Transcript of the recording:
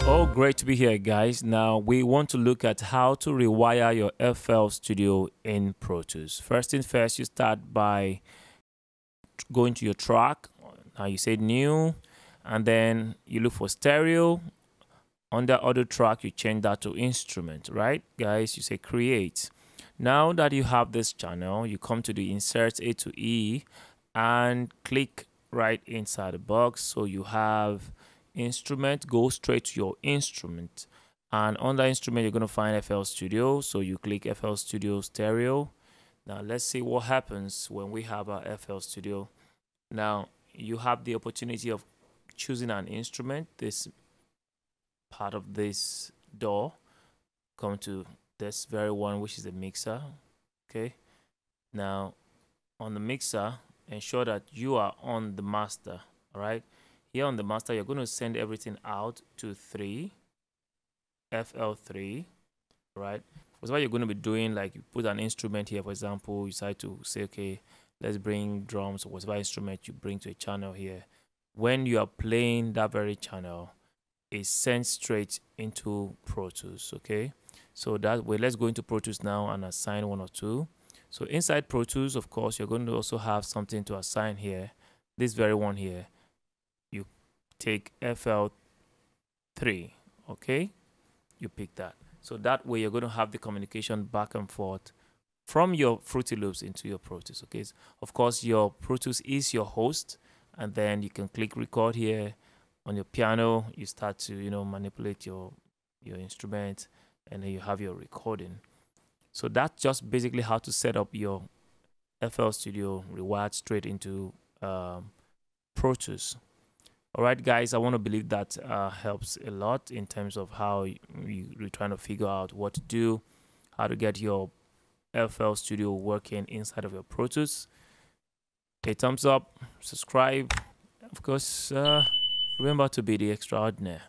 So great to be here guys. Now we want to look at how to rewire your FL Studio in Pro Tools. First thing first, you start by going to your track. Now you say new and then you look for stereo. Under other track, you change that to instrument, right? Guys, you say create. Now that you have this channel, you come to the insert A to E and click right inside the box. So you have instrument, go straight to your instrument. And on that instrument, you're going to find FL Studio. So you click FL Studio Stereo. Now let's see what happens when we have our FL Studio. Now you have the opportunity of choosing an instrument. This part of this door. Come to this very one, which is the mixer. Okay. Now on the mixer, ensure that you are on the master. All right here on the master you're going to send everything out to 3 fl3 right? Because what you're going to be doing like you put an instrument here for example you decide to say okay let's bring drums or whatever instrument you bring to a channel here. When you are playing that very channel it sent straight into pro tools okay? So that way let's go into pro tools now and assign one or two. So inside pro tools of course you're going to also have something to assign here. This very one here take FL3 okay? You pick that. So that way you're going to have the communication back and forth from your Fruity Loops into your Pro Tools okay? Of course your Pro Tools is your host and then you can click record here on your piano. You start to you know manipulate your your instrument and then you have your recording. So that's just basically how to set up your FL Studio rewired straight into um, Pro Tools all right guys i want to believe that uh, helps a lot in terms of how you, you're trying to figure out what to do how to get your fl studio working inside of your pro tools. A thumbs up subscribe. Of course uh, remember to be the extraordinary